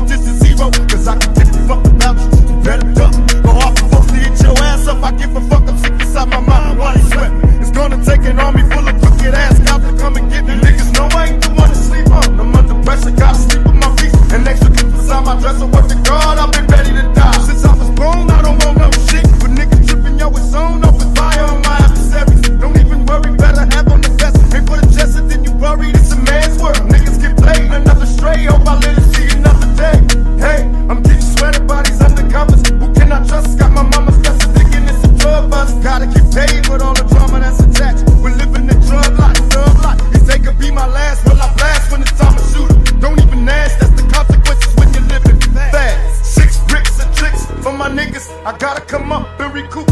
from this to zero, cause I can I gotta come up and recoup.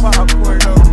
popcorn though.